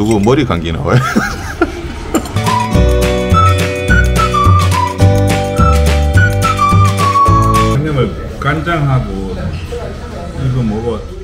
누구 머리 감기 나와요? 양념을 간장하고 이거 먹어